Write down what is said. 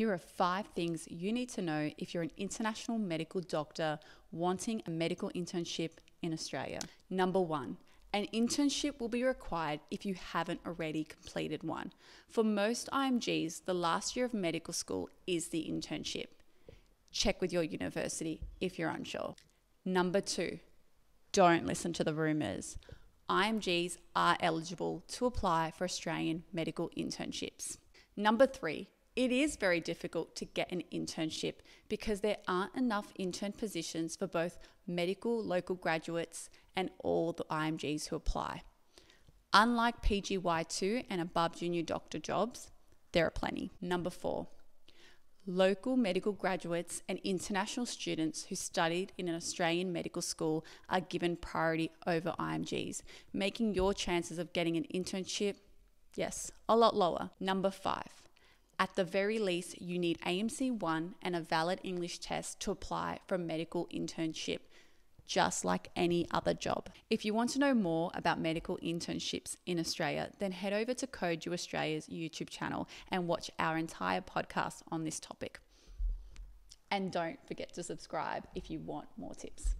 Here are five things you need to know if you're an international medical doctor wanting a medical internship in Australia. Number one, an internship will be required if you haven't already completed one. For most IMGs, the last year of medical school is the internship. Check with your university if you're unsure. Number two, don't listen to the rumours. IMGs are eligible to apply for Australian medical internships. Number three, it is very difficult to get an internship because there aren't enough intern positions for both medical local graduates and all the IMGs who apply. Unlike PGY2 and above junior doctor jobs, there are plenty. Number four, local medical graduates and international students who studied in an Australian medical school are given priority over IMGs, making your chances of getting an internship, yes, a lot lower. Number five, at the very least, you need AMC 1 and a valid English test to apply for a medical internship, just like any other job. If you want to know more about medical internships in Australia, then head over to Code You Australia's YouTube channel and watch our entire podcast on this topic. And don't forget to subscribe if you want more tips.